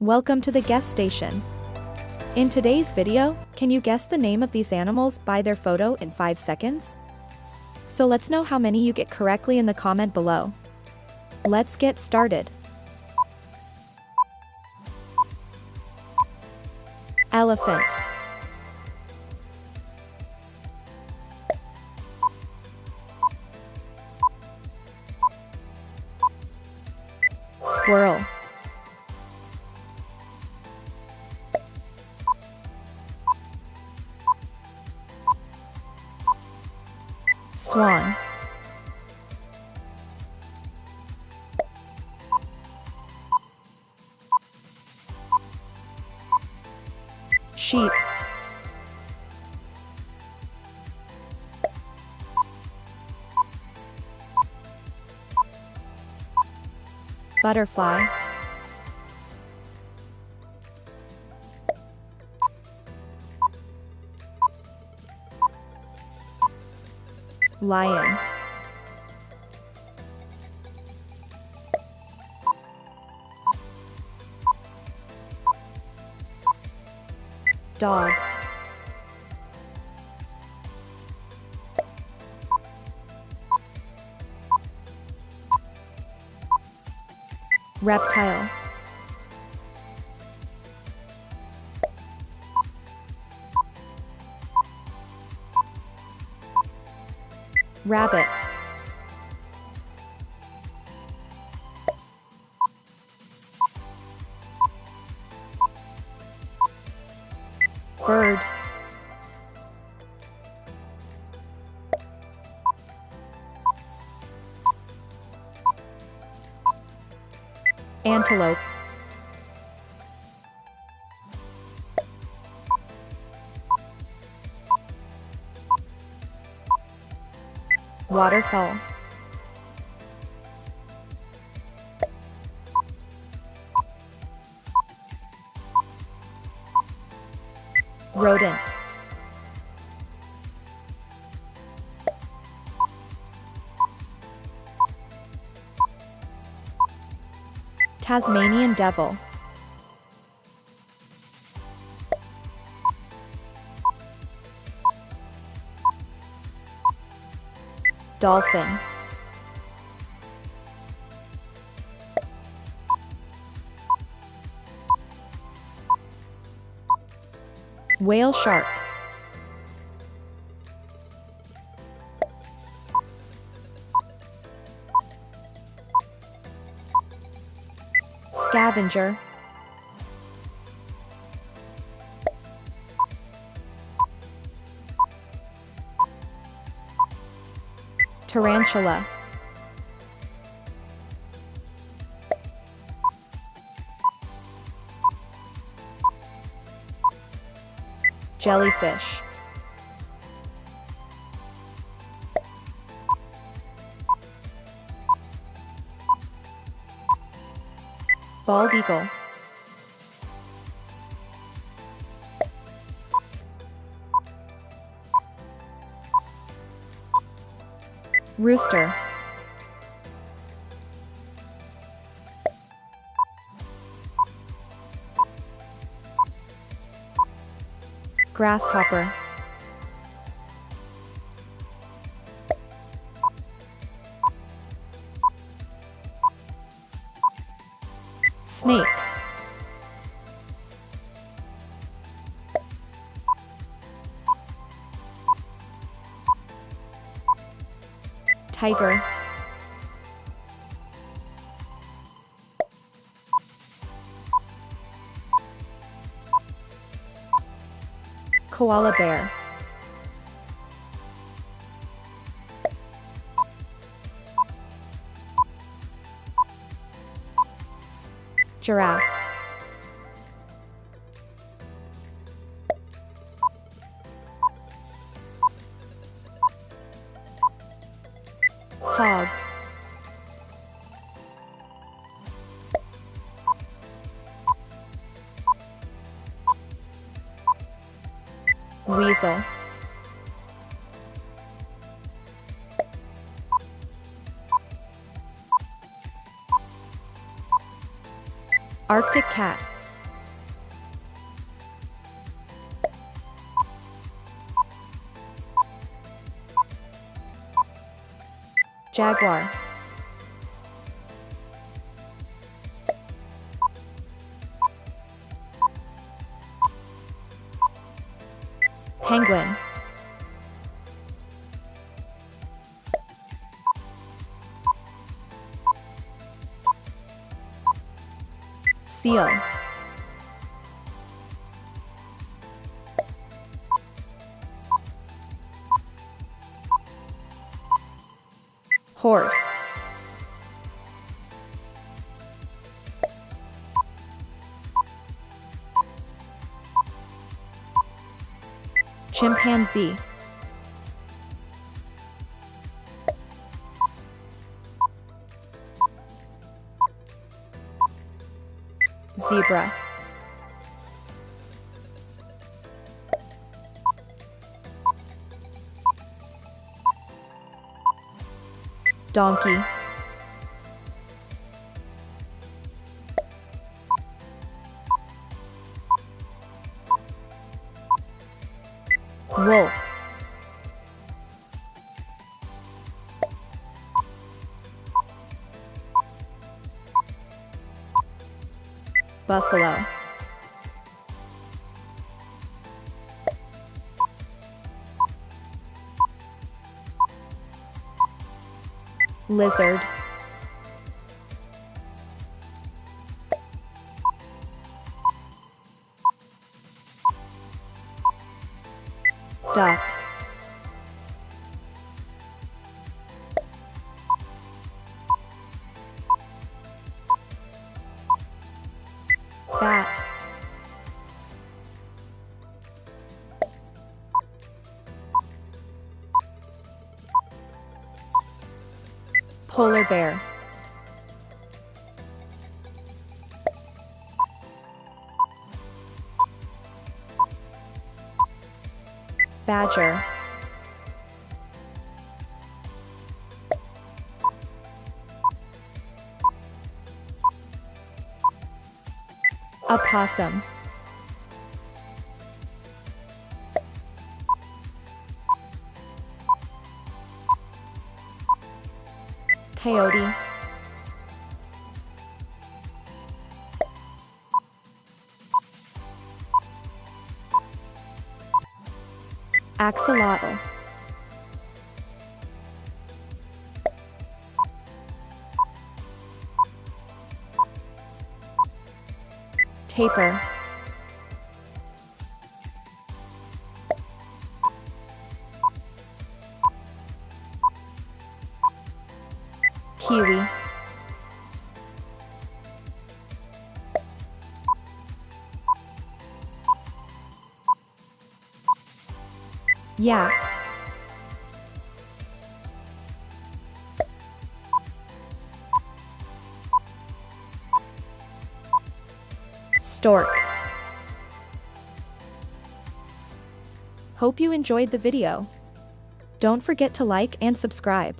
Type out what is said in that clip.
Welcome to the Guess station. In today's video, can you guess the name of these animals by their photo in 5 seconds? So let's know how many you get correctly in the comment below. Let's get started. Elephant Squirrel Swan. Sheep. Butterfly Lion. Dog. Reptile Rabbit. Bird. Antelope Waterfall. Rodent. Tasmanian Devil Dolphin. Whale shark. Scavenger Tarantula. Jellyfish. Bald eagle Rooster. Grasshopper. Snake Tiger. Koala bear. Giraffe Weasel. Arctic cat. Jaguar. Penguin. Seal. Horse. Chimpanzee. Zebra. Donkey. Buffalo. Lizard. Bat. Polar bear. Badger. Opossum. Coyote. Axolotl. Tapir. Kiwi. Yak. Hope you enjoyed the video. Don't forget to like and subscribe.